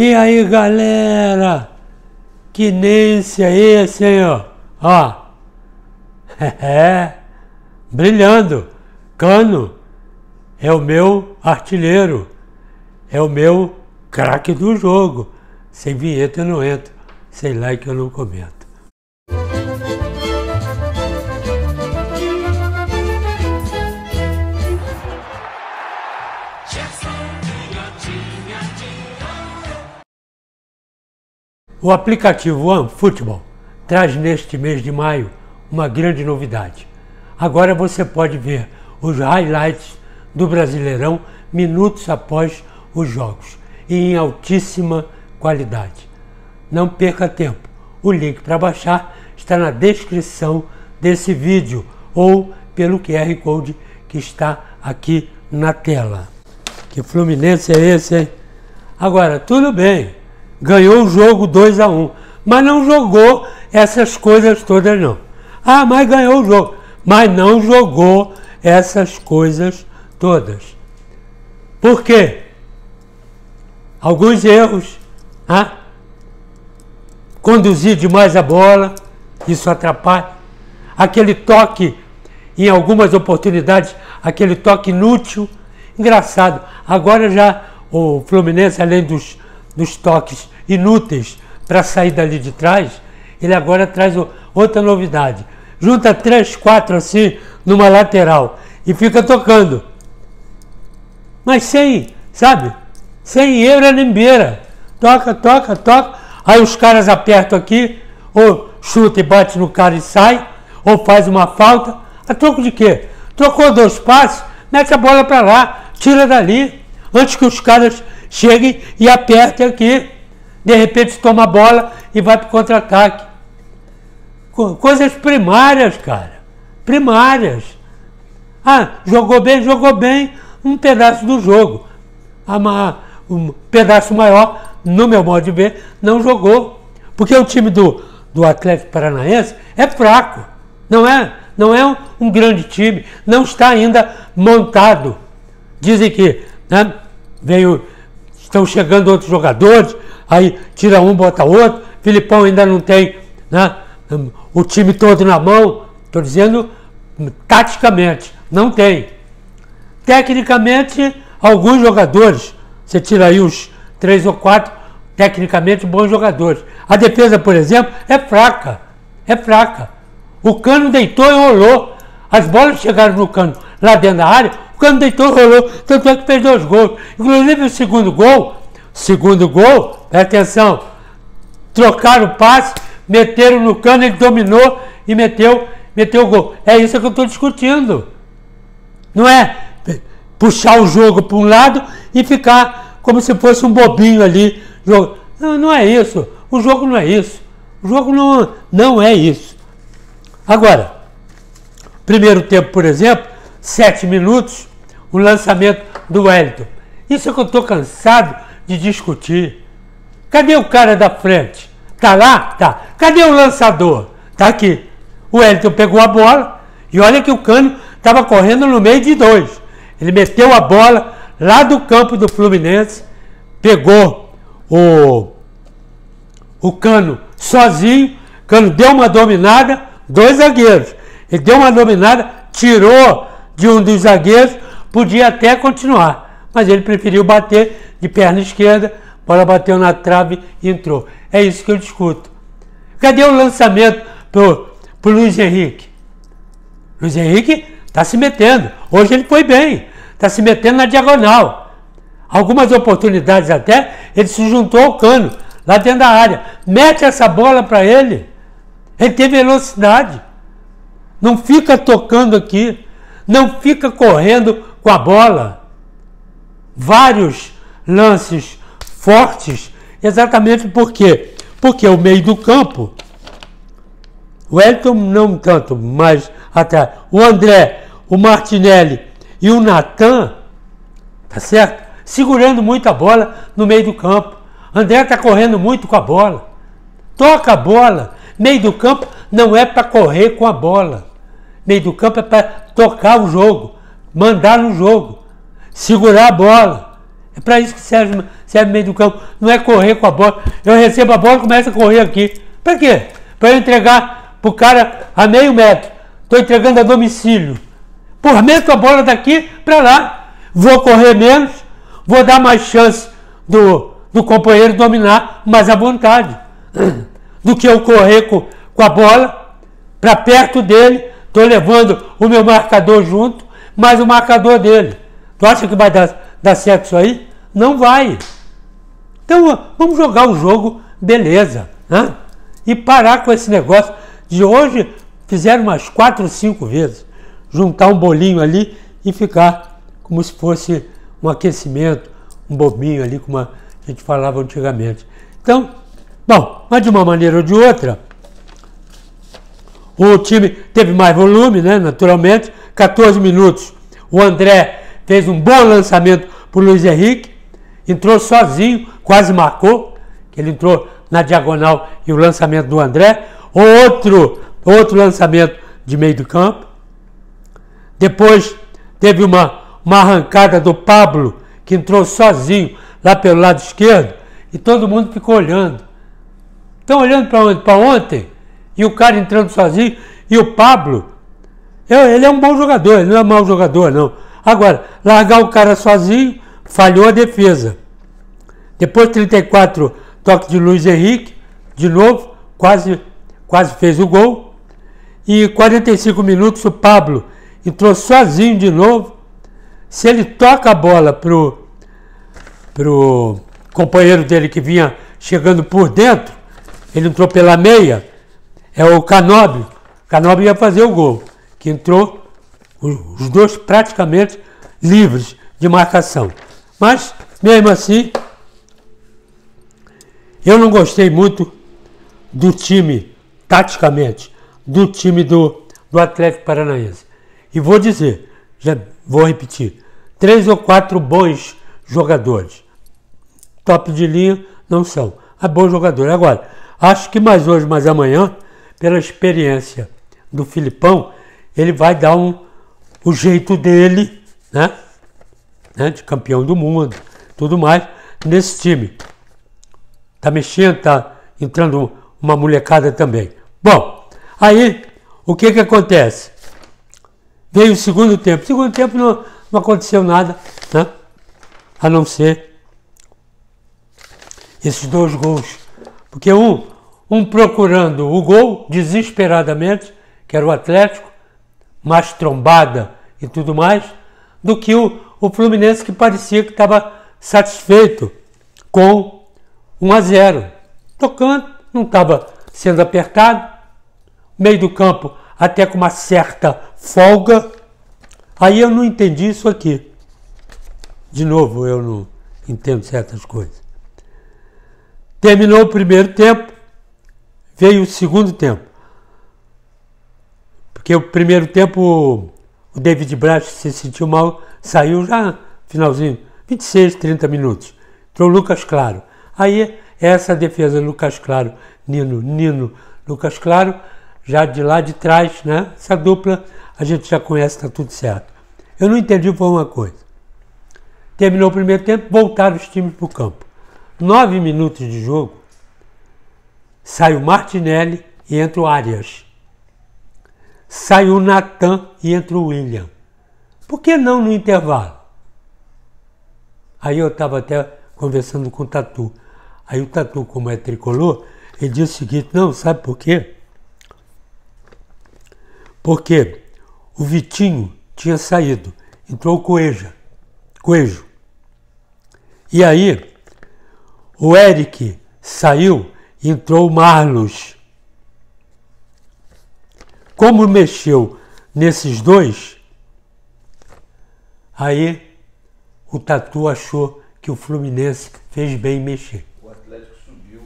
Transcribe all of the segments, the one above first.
E aí, galera? Que Nência é esse, ó? Ó. É. Brilhando. Cano. É o meu artilheiro. É o meu craque do jogo. Sem vinheta eu não entro. Sem like eu não comento. O aplicativo OneFootball traz neste mês de maio uma grande novidade. Agora você pode ver os highlights do Brasileirão minutos após os jogos e em altíssima qualidade. Não perca tempo. O link para baixar está na descrição desse vídeo ou pelo QR Code que está aqui na tela. Que Fluminense é esse, hein? Agora, tudo bem ganhou o jogo 2 a 1 um, mas não jogou essas coisas todas não. Ah, mas ganhou o jogo, mas não jogou essas coisas todas. Por quê? Alguns erros, ah? conduzir demais a bola, isso atrapalha. Aquele toque, em algumas oportunidades, aquele toque inútil, engraçado. Agora já o Fluminense, além dos dos toques inúteis para sair dali de trás, ele agora traz outra novidade. Junta três, quatro assim numa lateral e fica tocando. Mas sem, sabe? Sem eira nem beira. Toca, toca, toca. Aí os caras apertam aqui, ou chuta e bate no cara e sai, ou faz uma falta. A troco de quê? Trocou dois passos, mete a bola para lá, tira dali, antes que os caras cheguem e apertem aqui. De repente toma a bola e vai para o contra-ataque. Coisas primárias, cara. Primárias. Ah, jogou bem, jogou bem um pedaço do jogo. Um pedaço maior, no meu modo de ver, não jogou. Porque o time do, do Atlético Paranaense é fraco. Não é, não é um, um grande time. Não está ainda montado. Dizem que né, veio estão chegando outros jogadores, aí tira um, bota outro. Filipão ainda não tem né, o time todo na mão. Estou dizendo taticamente, não tem. Tecnicamente, alguns jogadores, você tira aí os três ou quatro, tecnicamente bons jogadores. A defesa, por exemplo, é fraca. É fraca. O cano deitou e rolou. As bolas chegaram no cano lá dentro da área, quando deitou, rolou. Tanto é que fez dois gols. Inclusive o segundo gol, segundo gol, atenção, trocaram o passe, meteram no cano, ele dominou e meteu, meteu o gol. É isso que eu estou discutindo. Não é puxar o jogo para um lado e ficar como se fosse um bobinho ali. Não, não é isso. O jogo não é isso. O jogo não, não é isso. Agora, primeiro tempo, por exemplo, sete minutos, o lançamento do Wellington. Isso é que eu estou cansado de discutir. Cadê o cara da frente? Tá lá? Tá. Cadê o lançador? Tá aqui. O Wellington pegou a bola e olha que o Cano estava correndo no meio de dois. Ele meteu a bola lá do campo do Fluminense, pegou o, o Cano sozinho, Cano deu uma dominada, dois zagueiros. Ele deu uma dominada, tirou de um dos zagueiros, podia até continuar, mas ele preferiu bater de perna esquerda, bola bateu na trave e entrou. É isso que eu discuto. Cadê o lançamento pro, pro Luiz Henrique? Luiz Henrique está se metendo. Hoje ele foi bem, está se metendo na diagonal. Algumas oportunidades até, ele se juntou ao cano, lá dentro da área. Mete essa bola para ele. Ele tem velocidade. Não fica tocando aqui. Não fica correndo com a bola. Vários lances fortes, exatamente por quê? Porque o meio do campo, o Elton não tanto, mas até o André, o Martinelli e o Natan, tá certo? Segurando muito a bola no meio do campo. André está correndo muito com a bola. Toca a bola. Meio do campo não é para correr com a bola. Meio do campo é para tocar o jogo, mandar no jogo, segurar a bola. É para isso que serve, serve meio do campo. Não é correr com a bola. Eu recebo a bola e começo a correr aqui. Para quê? Para eu entregar para o cara a meio metro. Estou entregando a domicílio. Porra, meto a bola daqui para lá. Vou correr menos, vou dar mais chance do, do companheiro dominar mais à vontade. Do que eu correr com, com a bola para perto dele. Estou levando o meu marcador junto, mais o marcador dele. Tu acha que vai dar, dar certo isso aí? Não vai. Então vamos jogar o jogo, beleza. Né? E parar com esse negócio de hoje fizeram umas quatro cinco vezes. Juntar um bolinho ali e ficar como se fosse um aquecimento, um bobinho ali, como a gente falava antigamente. Então, bom, mas de uma maneira ou de outra, o time teve mais volume, né, naturalmente, 14 minutos. O André fez um bom lançamento para o Luiz Henrique, entrou sozinho, quase marcou, que ele entrou na diagonal e o lançamento do André. Outro, outro lançamento de meio do campo. Depois teve uma, uma arrancada do Pablo, que entrou sozinho lá pelo lado esquerdo, e todo mundo ficou olhando. Estão olhando para onde? Para ontem? E o cara entrando sozinho, e o Pablo, ele é um bom jogador, ele não é mau jogador, não. Agora, largar o cara sozinho, falhou a defesa. Depois 34, toque de Luiz Henrique, de novo, quase, quase fez o gol. E 45 minutos o Pablo entrou sozinho de novo. Se ele toca a bola pro, pro companheiro dele que vinha chegando por dentro, ele entrou pela meia, é o Canóbio. Canóbio ia fazer o gol, que entrou os dois praticamente livres de marcação. Mas, mesmo assim, eu não gostei muito do time, taticamente, do time do, do Atlético Paranaense. E vou dizer, já vou repetir, três ou quatro bons jogadores. Top de linha não são, é bons jogadores. Agora, acho que mais hoje, mais amanhã, pela experiência do Filipão, ele vai dar um, o jeito dele, né? né? De campeão do mundo, tudo mais, nesse time. Tá mexendo, tá entrando uma molecada também. Bom, aí o que que acontece? Veio o segundo tempo. segundo tempo não, não aconteceu nada, né? A não ser esses dois gols. Porque um, um procurando o gol desesperadamente, que era o Atlético, mais trombada e tudo mais, do que o, o Fluminense que parecia que estava satisfeito com 1 a 0. Tocando, não estava sendo apertado, meio do campo até com uma certa folga. Aí eu não entendi isso aqui. De novo, eu não entendo certas coisas. Terminou o primeiro tempo, veio o segundo tempo. Porque o primeiro tempo o David Braz se sentiu mal, saiu já finalzinho, 26, 30 minutos. Entrou o Lucas Claro. Aí essa defesa Lucas Claro, Nino, Nino, Lucas Claro, já de lá de trás, né? Essa dupla a gente já conhece, está tudo certo. Eu não entendi foi uma coisa. Terminou o primeiro tempo, voltaram os times para o campo. Nove minutos de jogo, sai o Martinelli e entra o Arias. Sai o Natan e entra o William. Por que não no intervalo? Aí eu estava até conversando com o Tatu. Aí o Tatu, como é tricolor, ele disse o seguinte, não, sabe por quê? Porque o Vitinho tinha saído, entrou o Coeja, Coejo. E aí, o Eric saiu, entrou o Marlos. Como mexeu nesses dois, aí o Tatu achou que o Fluminense fez bem mexer. O Atlético subiu.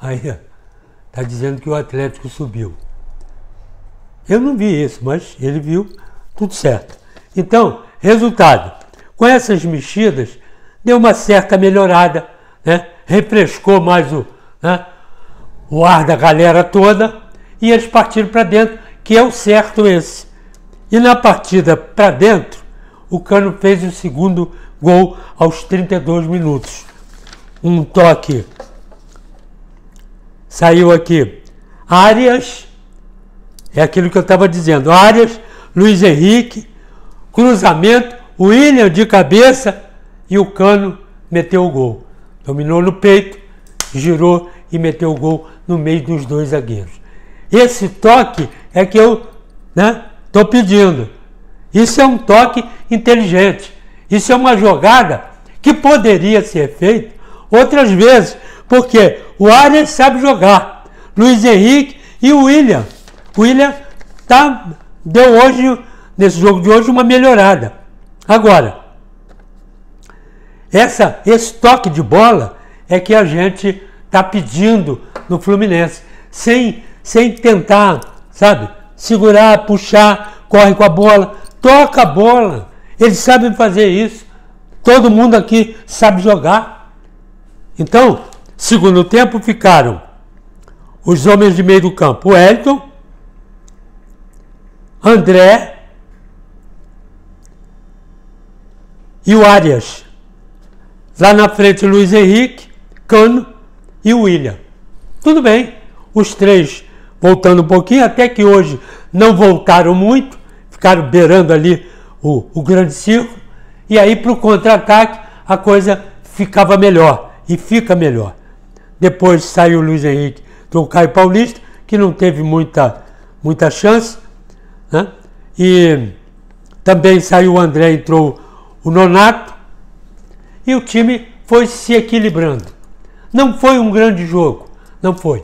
Aí, tá dizendo que o Atlético subiu. Eu não vi isso, mas ele viu tudo certo. Então, resultado: com essas mexidas, deu uma certa melhorada, né? refrescou mais o, né? O ar da galera toda e eles partiram para dentro, que é o certo esse. E na partida para dentro, o Cano fez o segundo gol aos 32 minutos. Um toque. Saiu aqui. Arias, é aquilo que eu estava dizendo. Arias, Luiz Henrique, cruzamento, William de cabeça e o Cano meteu o gol. Dominou no peito, girou e meteu o gol no meio dos dois zagueiros. Esse toque é que eu estou né, pedindo. Isso é um toque inteligente. Isso é uma jogada que poderia ser feita outras vezes, porque o Arias sabe jogar. Luiz Henrique e o William. O William tá, deu hoje, nesse jogo de hoje, uma melhorada. Agora, essa, esse toque de bola é que a gente está pedindo no Fluminense, sem, sem tentar, sabe, segurar, puxar, corre com a bola, toca a bola. Eles sabem fazer isso. Todo mundo aqui sabe jogar. Então, segundo tempo ficaram os homens de meio do campo, o Elton, André e o Arias. Lá na frente, Luiz Henrique, Cano e o William. Tudo bem, os três voltando um pouquinho, até que hoje não voltaram muito, ficaram beirando ali o, o grande círculo, e aí para o contra-ataque a coisa ficava melhor e fica melhor. Depois saiu o Luiz Henrique, do Caio Paulista, que não teve muita, muita chance, né? e também saiu o André, entrou o Nonato, e o time foi se equilibrando. Não foi um grande jogo, não foi.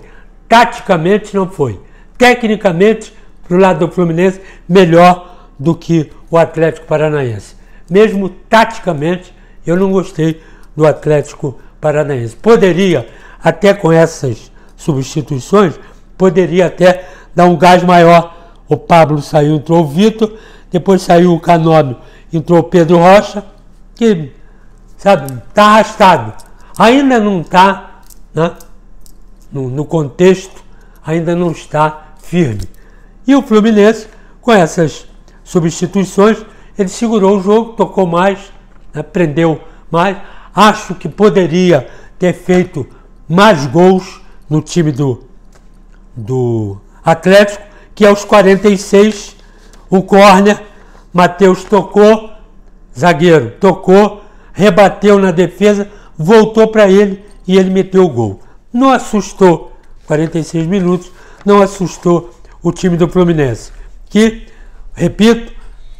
Taticamente não foi. Tecnicamente, para o lado do Fluminense, melhor do que o Atlético Paranaense. Mesmo taticamente, eu não gostei do Atlético Paranaense. Poderia, até com essas substituições, poderia até dar um gás maior. O Pablo saiu, entrou o Vitor, depois saiu o Canóbio, entrou o Pedro Rocha, que sabe, está arrastado. Ainda não está né, no, no contexto, ainda não está firme. E o Fluminense, com essas substituições, ele segurou o jogo, tocou mais, né, prendeu mais. Acho que poderia ter feito mais gols no time do, do Atlético, que aos 46, o córner, Matheus tocou, zagueiro tocou, rebateu na defesa, voltou para ele e ele meteu o gol. Não assustou, 46 minutos, não assustou o time do Fluminense, que, repito,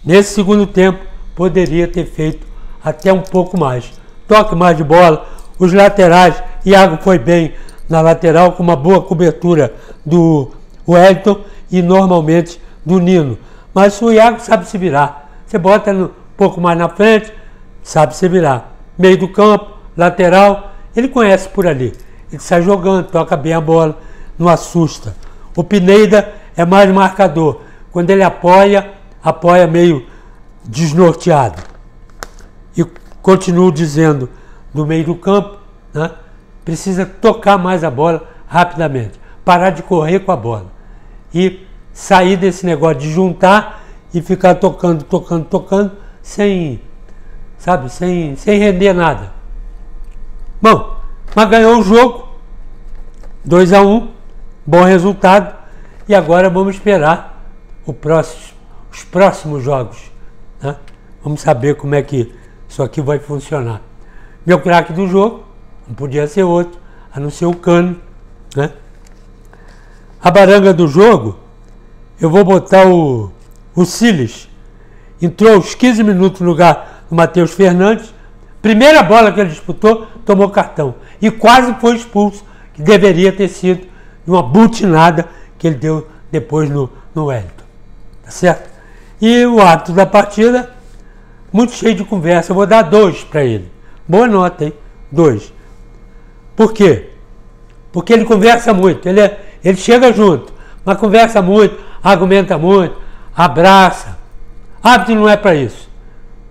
nesse segundo tempo poderia ter feito até um pouco mais. Toque mais de bola, os laterais, Iago foi bem na lateral com uma boa cobertura do Wellington e normalmente do Nino. Mas o Iago sabe se virar. Você bota um pouco mais na frente, sabe se virar. Meio do campo, lateral, ele conhece por ali. Ele sai jogando, toca bem a bola, não assusta. O Pineda é mais marcador. Quando ele apoia, apoia meio desnorteado. E continuo dizendo, do meio do campo, né, precisa tocar mais a bola rapidamente. Parar de correr com a bola. E sair desse negócio de juntar e ficar tocando, tocando, tocando, sem sabe? Sem, sem render nada. Bom, mas ganhou o jogo, 2 a 1 um, bom resultado, e agora vamos esperar próximo, os próximos jogos. Né? Vamos saber como é que isso aqui vai funcionar. Meu craque do jogo, não podia ser outro, a não ser o Cano. Né? A baranga do jogo, eu vou botar o, o Siles. Entrou aos 15 minutos no lugar o Matheus Fernandes. Primeira bola que ele disputou, tomou cartão. E quase foi expulso, que deveria ter sido uma butinada que ele deu depois no, no Wellington. Tá certo? E o árbitro da partida, muito cheio de conversa. Eu vou dar dois para ele. Boa nota, hein? Dois. Por quê? Porque ele conversa muito. Ele, é, ele chega junto, mas conversa muito, argumenta muito, abraça. Árbitro não é para isso.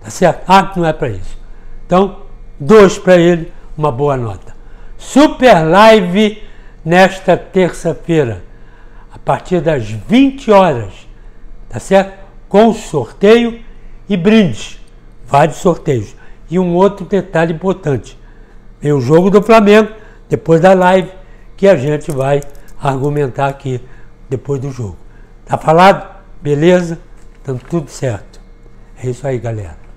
Tá certo? Ah, não é para isso. Então, dois para ele, uma boa nota. Super live nesta terça-feira, a partir das 20 horas, tá certo? Com sorteio e brinde. Vários sorteios. E um outro detalhe importante: vem o jogo do Flamengo, depois da live, que a gente vai argumentar aqui depois do jogo. Tá falado? Beleza? Então tudo certo. É isso aí, galera.